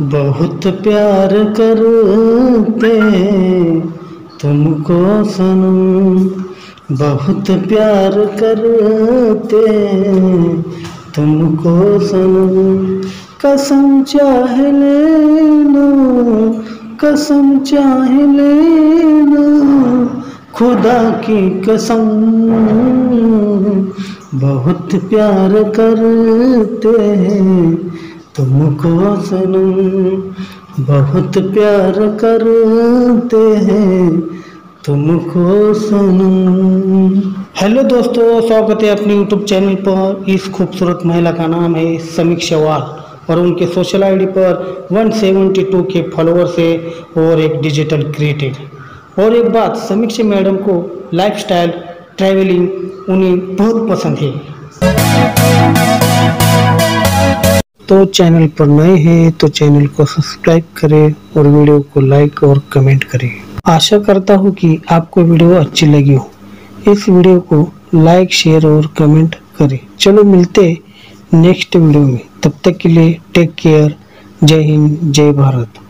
बहुत प्यार करते तुमको सनम। बहुत प्यार करते तुमको सनम। कसम चाह लेना कसम चाह लेना खुदा की कसम। बहुत प्यार करते हैं तुमको सनम, बहुत प्यार करते हैं। तुमको सनम। हेलो दोस्तों, स्वागत है अपने यूट्यूब चैनल पर। इस खूबसूरत महिला का नाम है समीक्षा वाल और उनके सोशल आईडी पर 172 के फॉलोअर्स है और एक डिजिटल क्रिएटिव और एक बात समीक्षा मैडम को लाइफस्टाइल ट्रैवलिंग उन्हें बहुत पसंद है। तो चैनल पर नए हैं तो चैनल को सब्सक्राइब करें और वीडियो को लाइक और कमेंट करें। आशा करता हूँ कि आपको वीडियो अच्छी लगी हो। इस वीडियो को लाइक, शेयर और कमेंट करें। चलो मिलते नेक्स्ट वीडियो में। तब तक के लिए टेक केयर जय हिंद, जय भारत।